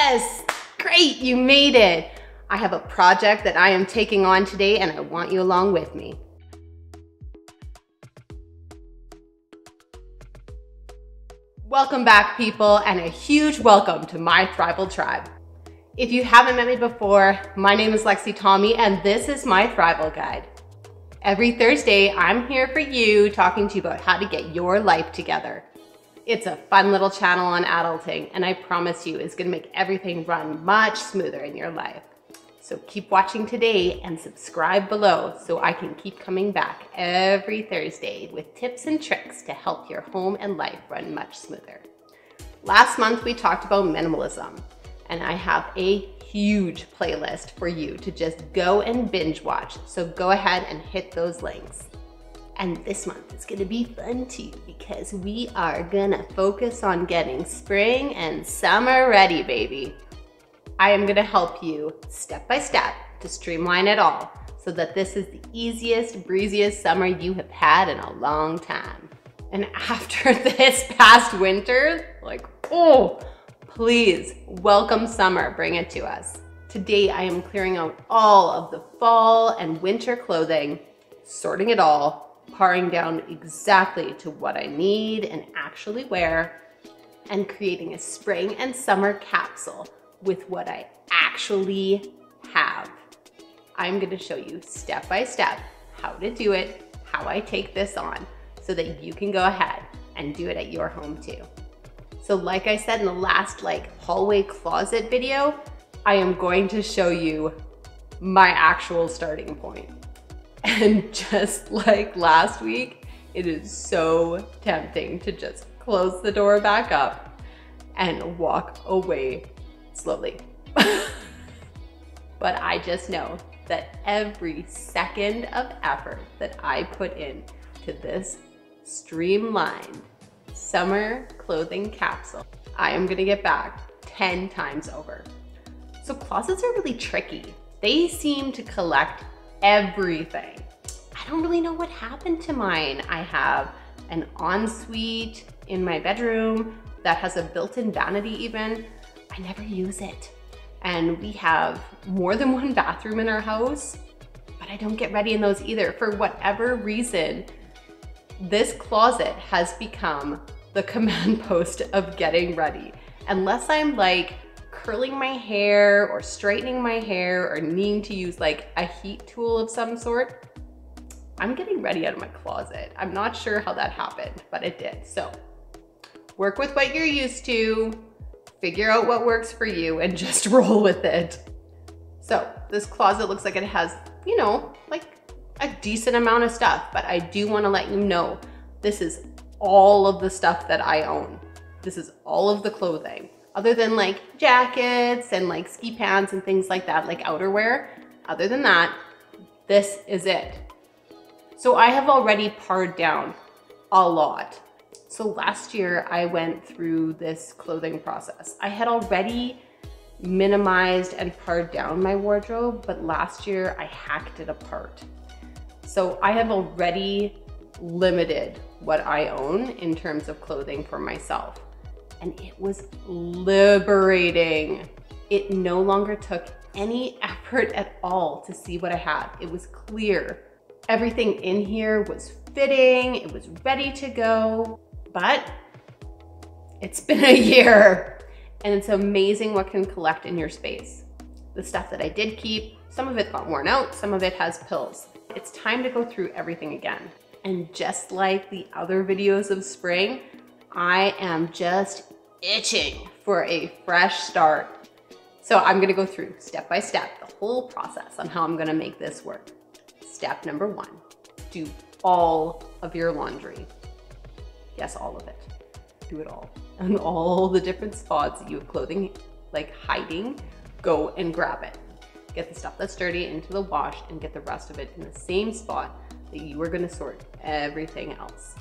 Yes, great, you made it. I have a project that I am taking on today and I want you along with me. Welcome back people and a huge welcome to my Thrival Tribe. If you haven't met me before, my name is Lexi Tommy and this is my Thrival Guide. Every Thursday, I'm here for you talking to you about how to get your life together. It's a fun little channel on adulting and I promise you it's gonna make everything run much smoother in your life. So keep watching today and subscribe below so I can keep coming back every Thursday with tips and tricks to help your home and life run much smoother. Last month we talked about minimalism and I have a huge playlist for you to just go and binge watch. So go ahead and hit those links. And this month is gonna be fun too because we are gonna focus on getting spring and summer ready, baby. I am gonna help you step by step to streamline it all so that this is the easiest, breeziest summer you have had in a long time. And after this past winter, like, oh, please, welcome summer, bring it to us. Today I am clearing out all of the fall and winter clothing, sorting it all, paring down exactly to what I need and actually wear, and creating a spring and summer capsule with what I actually have. I'm gonna show you step by step how to do it, how I take this on, so that you can go ahead and do it at your home too. So like I said in the last like hallway closet video, I am going to show you my actual starting point. And just like last week, it is so tempting to just close the door back up and walk away slowly. but I just know that every second of effort that I put in to this streamlined summer clothing capsule, I am gonna get back 10 times over. So closets are really tricky. They seem to collect everything. I don't really know what happened to mine. I have an ensuite in my bedroom that has a built-in vanity even. I never use it. And we have more than one bathroom in our house, but I don't get ready in those either. For whatever reason, this closet has become the command post of getting ready. Unless I'm like curling my hair or straightening my hair or needing to use like a heat tool of some sort, I'm getting ready out of my closet. I'm not sure how that happened, but it did. So work with what you're used to, figure out what works for you and just roll with it. So this closet looks like it has, you know, like a decent amount of stuff, but I do wanna let you know, this is all of the stuff that I own. This is all of the clothing. Other than like jackets and like ski pants and things like that, like outerwear, other than that, this is it. So I have already pared down a lot. So last year I went through this clothing process. I had already minimized and pared down my wardrobe, but last year I hacked it apart. So I have already limited what I own in terms of clothing for myself. And it was liberating. It no longer took any effort at all to see what I had. It was clear. Everything in here was fitting, it was ready to go, but it's been a year and it's amazing what can collect in your space. The stuff that I did keep, some of it got worn out, some of it has pills. It's time to go through everything again. And just like the other videos of spring, I am just itching for a fresh start. So I'm gonna go through step by step the whole process on how I'm gonna make this work. Step number one, do all of your laundry. Yes, all of it. Do it all. And all the different spots that you have clothing like hiding, go and grab it. Get the stuff that's dirty into the wash and get the rest of it in the same spot that you are gonna sort everything else.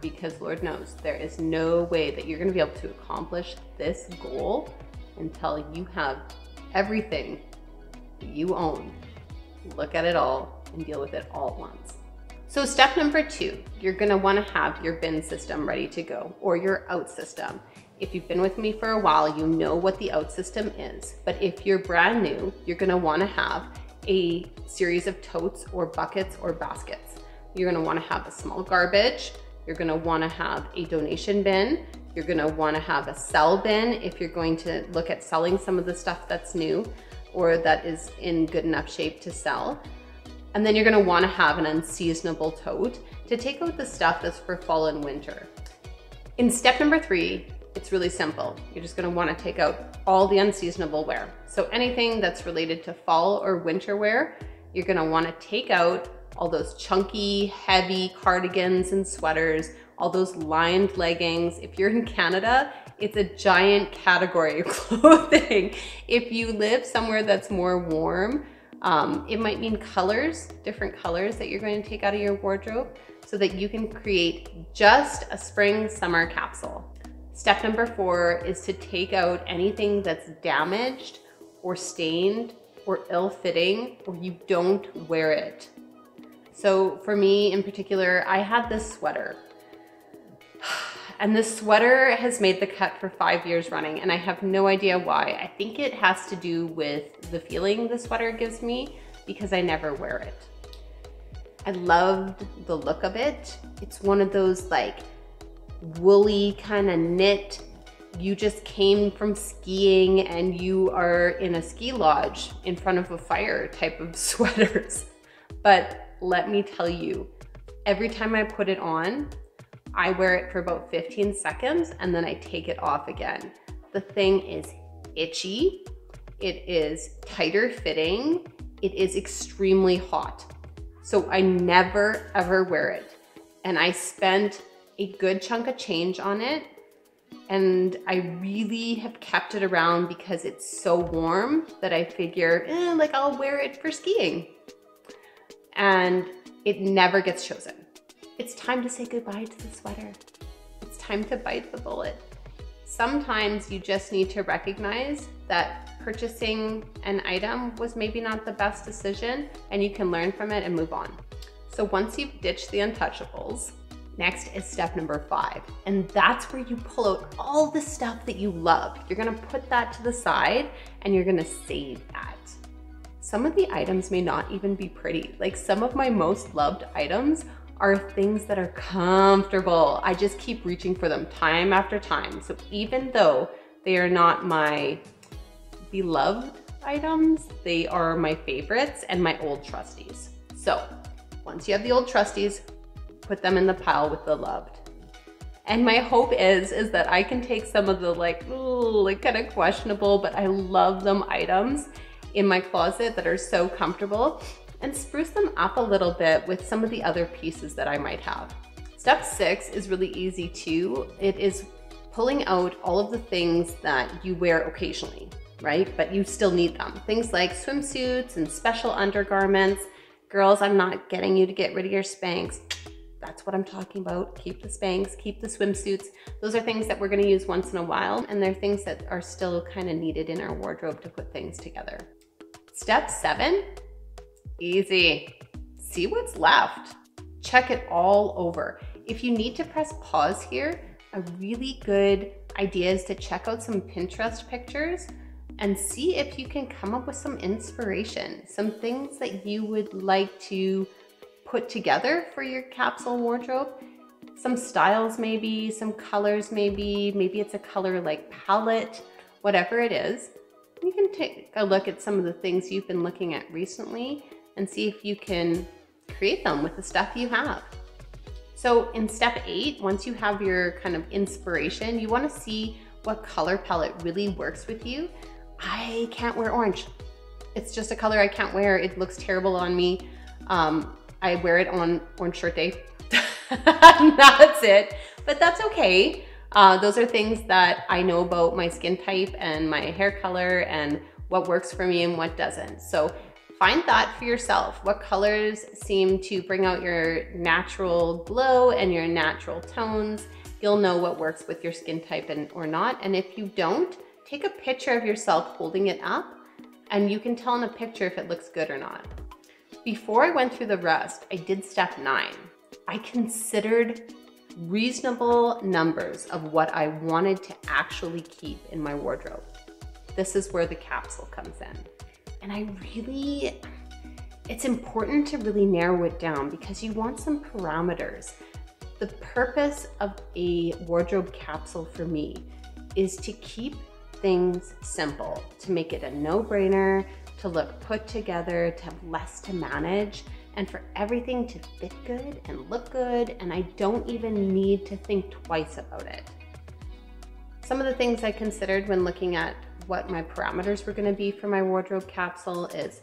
Because Lord knows, there is no way that you're gonna be able to accomplish this goal until you have everything you own. Look at it all and deal with it all at once. So step number two, you're gonna wanna have your bin system ready to go or your out system. If you've been with me for a while, you know what the out system is. But if you're brand new, you're gonna wanna have a series of totes or buckets or baskets. You're gonna wanna have a small garbage, you're gonna wanna have a donation bin, you're gonna wanna have a sell bin if you're going to look at selling some of the stuff that's new or that is in good enough shape to sell. And then you're gonna wanna have an unseasonable tote to take out the stuff that's for fall and winter. In step number three, it's really simple. You're just gonna wanna take out all the unseasonable wear. So anything that's related to fall or winter wear, you're gonna wanna take out all those chunky, heavy cardigans and sweaters, all those lined leggings. If you're in Canada, it's a giant category of clothing. If you live somewhere that's more warm, um, it might mean colors, different colors that you're going to take out of your wardrobe so that you can create just a spring summer capsule. Step number four is to take out anything that's damaged or stained or ill-fitting or you don't wear it. So for me in particular, I had this sweater and this sweater has made the cut for five years running and I have no idea why. I think it has to do with the feeling the sweater gives me because I never wear it. I loved the look of it. It's one of those like woolly kind of knit. You just came from skiing and you are in a ski lodge in front of a fire type of sweaters. But let me tell you, every time I put it on, I wear it for about 15 seconds and then I take it off again. The thing is itchy, it is tighter fitting, it is extremely hot. So I never ever wear it. And I spent a good chunk of change on it and I really have kept it around because it's so warm that I figure, eh, like I'll wear it for skiing. And it never gets chosen. It's time to say goodbye to the sweater. It's time to bite the bullet. Sometimes you just need to recognize that purchasing an item was maybe not the best decision and you can learn from it and move on. So once you've ditched the untouchables, next is step number five. And that's where you pull out all the stuff that you love. You're gonna put that to the side and you're gonna save that. Some of the items may not even be pretty. Like some of my most loved items are things that are comfortable. I just keep reaching for them time after time. So even though they are not my beloved items, they are my favorites and my old trusties. So once you have the old trusties, put them in the pile with the loved. And my hope is, is that I can take some of the like, ooh, like kind of questionable, but I love them items in my closet that are so comfortable and spruce them up a little bit with some of the other pieces that I might have. Step six is really easy too. It is pulling out all of the things that you wear occasionally, right? But you still need them. Things like swimsuits and special undergarments. Girls, I'm not getting you to get rid of your Spanx. That's what I'm talking about. Keep the Spanx, keep the swimsuits. Those are things that we're gonna use once in a while, and they're things that are still kind of needed in our wardrobe to put things together. Step seven Easy. See what's left. Check it all over. If you need to press pause here, a really good idea is to check out some Pinterest pictures and see if you can come up with some inspiration, some things that you would like to put together for your capsule wardrobe. Some styles maybe, some colors maybe, maybe it's a color like palette, whatever it is. You can take a look at some of the things you've been looking at recently and see if you can create them with the stuff you have. So in step eight, once you have your kind of inspiration, you wanna see what color palette really works with you. I can't wear orange. It's just a color I can't wear. It looks terrible on me. Um, I wear it on orange shirt day. that's it, but that's okay. Uh, those are things that I know about my skin type and my hair color and what works for me and what doesn't. So find that for yourself. What colors seem to bring out your natural glow and your natural tones. You'll know what works with your skin type and or not. And if you don't, take a picture of yourself holding it up and you can tell in a picture if it looks good or not. Before I went through the rest, I did step nine. I considered reasonable numbers of what I wanted to actually keep in my wardrobe. This is where the capsule comes in. And I really, it's important to really narrow it down because you want some parameters. The purpose of a wardrobe capsule for me is to keep things simple, to make it a no-brainer, to look put together, to have less to manage, and for everything to fit good and look good, and I don't even need to think twice about it. Some of the things I considered when looking at what my parameters were gonna be for my wardrobe capsule is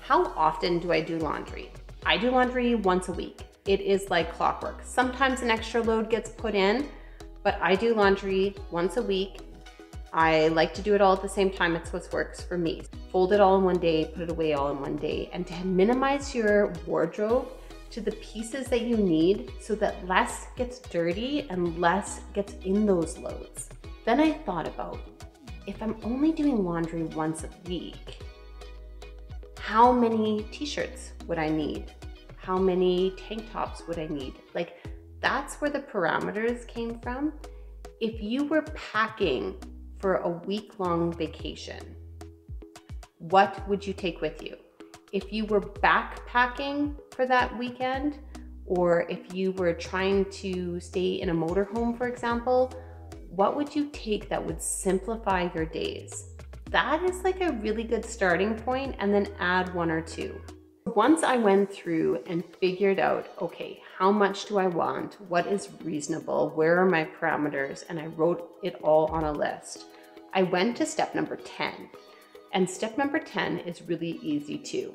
how often do I do laundry? I do laundry once a week. It is like clockwork. Sometimes an extra load gets put in, but I do laundry once a week I like to do it all at the same time. It's what works for me. Fold it all in one day, put it away all in one day, and to minimize your wardrobe to the pieces that you need so that less gets dirty and less gets in those loads. Then I thought about, if I'm only doing laundry once a week, how many t-shirts would I need? How many tank tops would I need? Like, that's where the parameters came from. If you were packing for a week long vacation, what would you take with you? If you were backpacking for that weekend, or if you were trying to stay in a motorhome, for example, what would you take that would simplify your days? That is like a really good starting point and then add one or two. Once I went through and figured out, okay, how much do I want? What is reasonable? Where are my parameters? And I wrote it all on a list. I went to step number 10. And step number 10 is really easy too.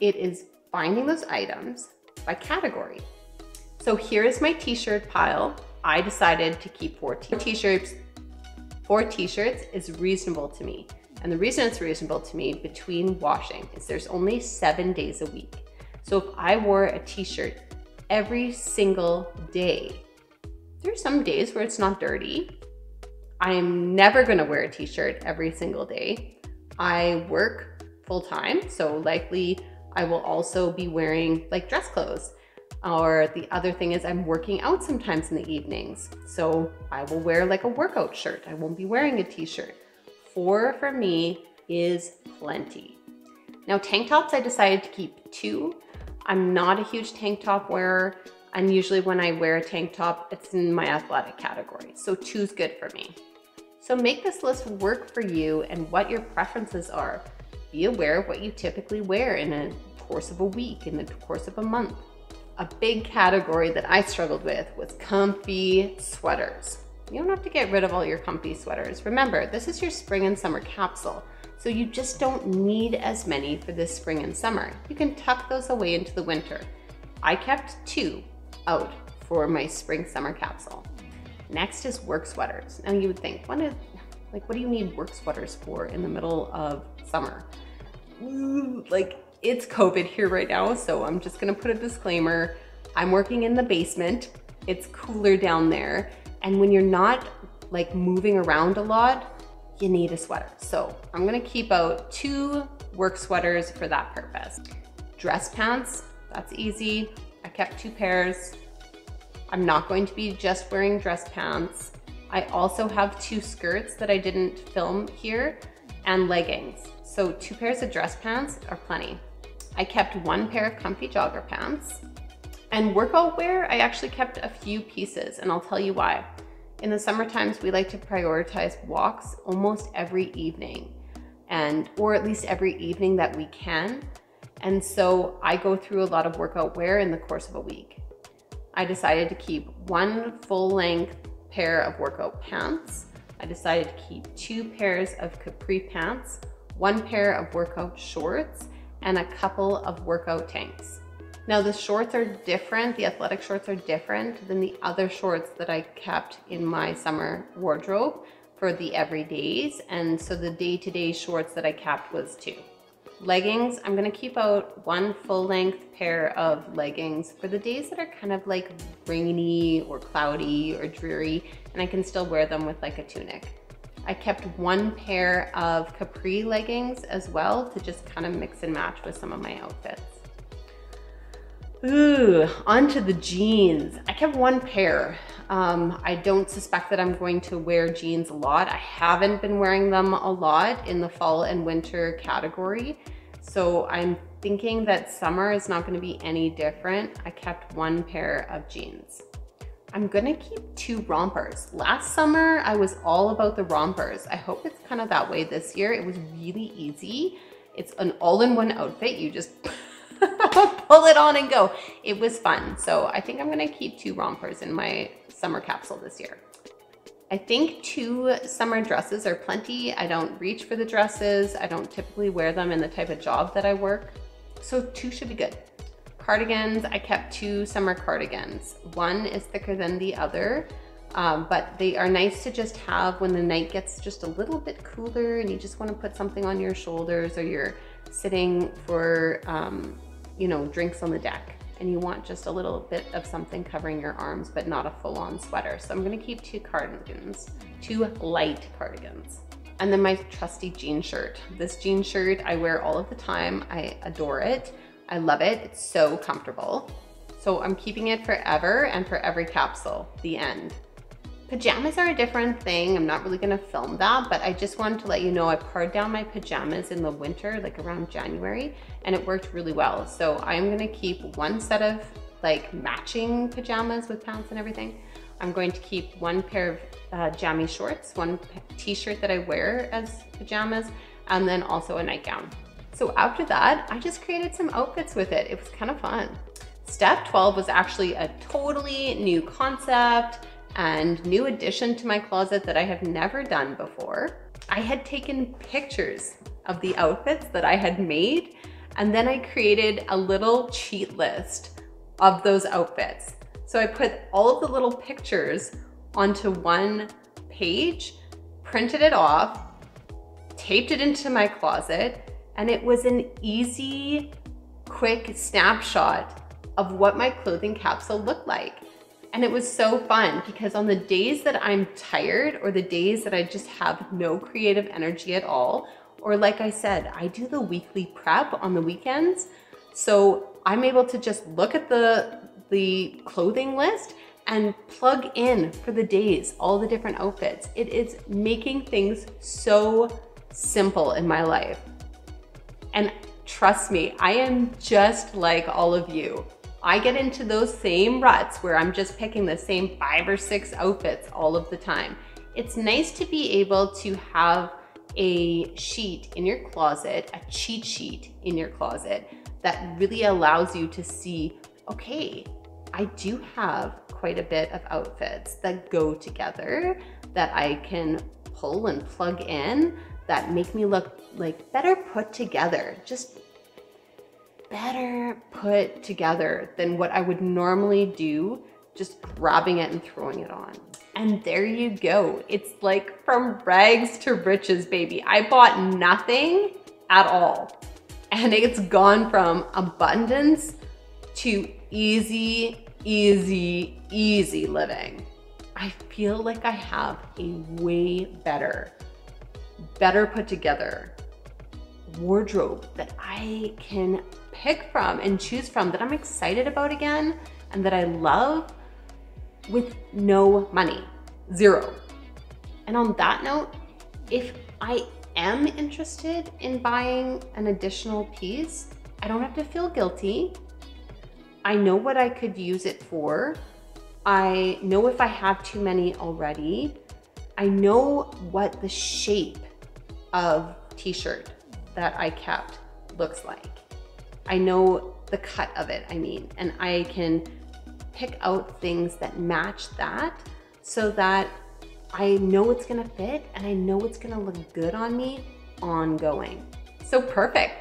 It is finding those items by category. So here is my t-shirt pile. I decided to keep four t-shirts. Four t-shirts is reasonable to me. And the reason it's reasonable to me between washing is there's only seven days a week. So if I wore a t-shirt every single day, there's some days where it's not dirty. I'm never gonna wear a t-shirt every single day. I work full time, so likely I will also be wearing like dress clothes. Or the other thing is I'm working out sometimes in the evenings. So I will wear like a workout shirt. I won't be wearing a t-shirt four for me is plenty. Now tank tops, I decided to keep two. I'm not a huge tank top wearer. And usually when I wear a tank top, it's in my athletic category. So two's good for me. So make this list work for you and what your preferences are. Be aware of what you typically wear in a course of a week, in the course of a month. A big category that I struggled with was comfy sweaters. You don't have to get rid of all your comfy sweaters. Remember, this is your spring and summer capsule, so you just don't need as many for this spring and summer. You can tuck those away into the winter. I kept two out for my spring summer capsule. Next is work sweaters. Now you would think, what is, like, what do you need work sweaters for in the middle of summer? Mm, like, it's COVID here right now, so I'm just gonna put a disclaimer. I'm working in the basement. It's cooler down there. And when you're not like moving around a lot, you need a sweater. So I'm gonna keep out two work sweaters for that purpose. Dress pants, that's easy. I kept two pairs. I'm not going to be just wearing dress pants. I also have two skirts that I didn't film here and leggings. So two pairs of dress pants are plenty. I kept one pair of comfy jogger pants and workout wear, I actually kept a few pieces and I'll tell you why. In the summer times, we like to prioritize walks almost every evening and, or at least every evening that we can. And so I go through a lot of workout wear in the course of a week. I decided to keep one full length pair of workout pants. I decided to keep two pairs of capri pants, one pair of workout shorts, and a couple of workout tanks. Now the shorts are different, the athletic shorts are different than the other shorts that I kept in my summer wardrobe for the everydays. And so the day-to-day -day shorts that I kept was two. Leggings, I'm gonna keep out one full length pair of leggings for the days that are kind of like rainy or cloudy or dreary, and I can still wear them with like a tunic. I kept one pair of capri leggings as well to just kind of mix and match with some of my outfits. Ooh, onto the jeans. I kept one pair. Um, I don't suspect that I'm going to wear jeans a lot. I haven't been wearing them a lot in the fall and winter category. So I'm thinking that summer is not gonna be any different. I kept one pair of jeans. I'm gonna keep two rompers. Last summer, I was all about the rompers. I hope it's kind of that way this year. It was really easy. It's an all-in-one outfit. You just pull it on and go. It was fun. So I think I'm gonna keep two rompers in my summer capsule this year. I think two summer dresses are plenty. I don't reach for the dresses. I don't typically wear them in the type of job that I work. So two should be good. Cardigans, I kept two summer cardigans. One is thicker than the other, um, but they are nice to just have when the night gets just a little bit cooler and you just wanna put something on your shoulders or you're sitting for, um, you know, drinks on the deck and you want just a little bit of something covering your arms, but not a full-on sweater. So I'm gonna keep two cardigans, two light cardigans. And then my trusty jean shirt. This jean shirt I wear all of the time. I adore it. I love it. It's so comfortable. So I'm keeping it forever and for every capsule, the end. Pajamas are a different thing. I'm not really gonna film that, but I just wanted to let you know I pared down my pajamas in the winter, like around January, and it worked really well. So I'm gonna keep one set of like matching pajamas with pants and everything. I'm going to keep one pair of uh, jammy shorts, one t-shirt that I wear as pajamas, and then also a nightgown. So after that, I just created some outfits with it. It was kind of fun. Step 12 was actually a totally new concept and new addition to my closet that I have never done before. I had taken pictures of the outfits that I had made and then I created a little cheat list of those outfits. So I put all of the little pictures onto one page, printed it off, taped it into my closet, and it was an easy, quick snapshot of what my clothing capsule looked like. And it was so fun because on the days that I'm tired or the days that I just have no creative energy at all, or like I said, I do the weekly prep on the weekends. So I'm able to just look at the, the clothing list and plug in for the days, all the different outfits. It is making things so simple in my life. And trust me, I am just like all of you. I get into those same ruts where I'm just picking the same five or six outfits all of the time. It's nice to be able to have a sheet in your closet, a cheat sheet in your closet that really allows you to see, okay, I do have quite a bit of outfits that go together that I can pull and plug in that make me look like better put together, just better put together than what I would normally do just grabbing it and throwing it on. And there you go. It's like from rags to riches, baby. I bought nothing at all. And it's gone from abundance to easy, easy, easy living. I feel like I have a way better, better put together wardrobe that I can pick from and choose from that I'm excited about again and that I love with no money, zero. And on that note, if I am interested in buying an additional piece, I don't have to feel guilty. I know what I could use it for. I know if I have too many already. I know what the shape of t-shirt that I kept looks like. I know the cut of it, I mean, and I can pick out things that match that so that I know it's gonna fit and I know it's gonna look good on me ongoing. So perfect.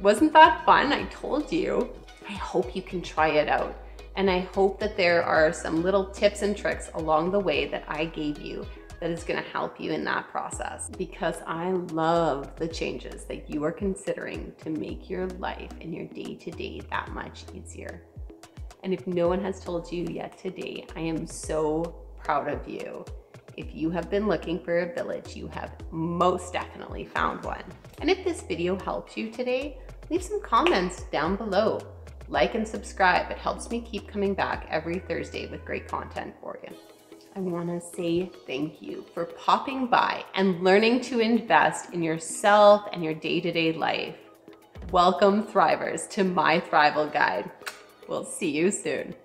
Wasn't that fun? I told you. I hope you can try it out. And I hope that there are some little tips and tricks along the way that I gave you that is gonna help you in that process because I love the changes that you are considering to make your life and your day to day that much easier. And if no one has told you yet today, I am so proud of you. If you have been looking for a village, you have most definitely found one. And if this video helped you today, leave some comments down below. like and subscribe. It helps me keep coming back every Thursday with great content for you. I want to say thank you for popping by and learning to invest in yourself and your day to day life. Welcome, Thrivers, to my Thrival Guide. We'll see you soon.